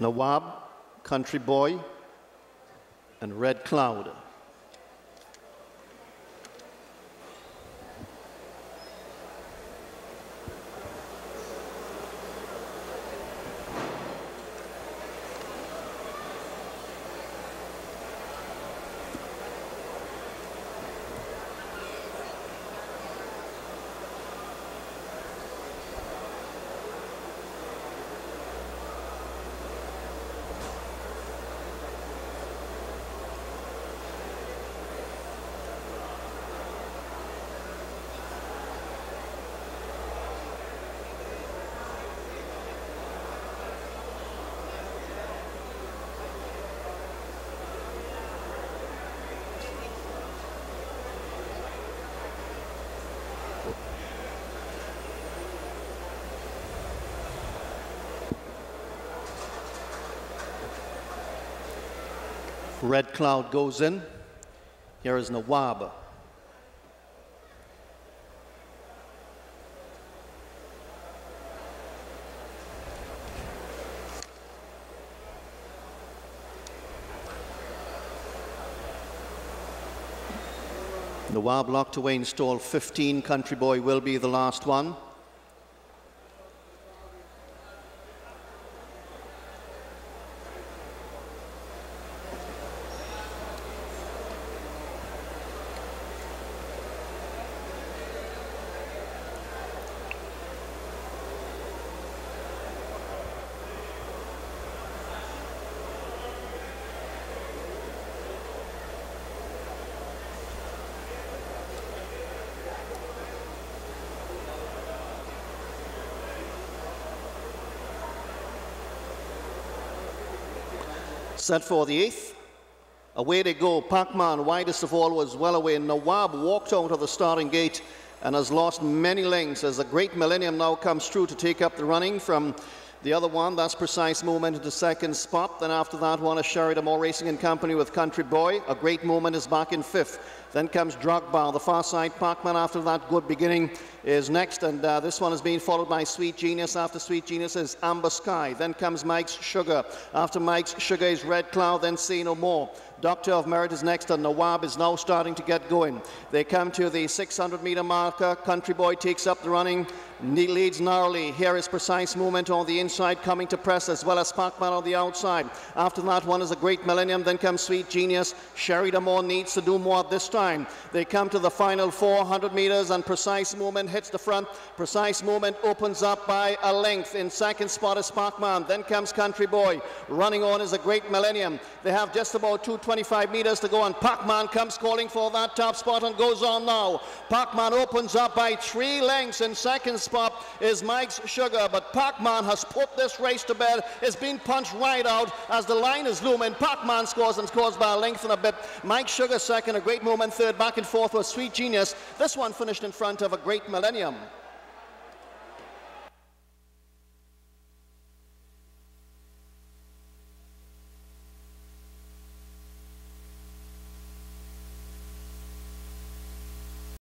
Nawab, Country Boy, and Red Cloud. Red Cloud goes in. Here is Nawab. Nawab locked away in stall 15. Country Boy will be the last one. Set for the eighth. Away they go. Pacman, widest of all, was well away. Nawab walked out of the starting gate and has lost many lengths as the great millennium now comes through to take up the running from the other one. That's precise moment into second spot. Then after that one is Sheridan Moore Racing in company with Country Boy. A great moment is back in fifth. Then comes Drogba, the far side Parkman after that good beginning is next. And uh, this one is being followed by Sweet Genius. After Sweet Genius is Amber Sky. Then comes Mike's Sugar. After Mike's Sugar is Red Cloud. Then Say No More. Doctor of Merit is next, and Nawab is now starting to get going. They come to the 600 meter marker. Country Boy takes up the running, leads narrowly. Here is precise movement on the inside, coming to press, as well as Parkman on the outside. After that one is a great millennium. Then comes Sweet Genius. Sherry Damore needs to do more this time. They come to the final 400 meters, and precise movement hits the front. Precise movement opens up by a length. In second spot is Parkman. Then comes Country Boy. Running on is a great millennium. They have just about 225 meters to go, and Parkman comes calling for that top spot and goes on now. Parkman opens up by three lengths. In second spot is Mike's Sugar, but Parkman has put this race to bed. It's been punched right out as the line is looming. Parkman scores and scores by a length and a bit. Mike Sugar second, a great moment third, back and forth was Sweet Genius. This one finished in front of a great Millennium.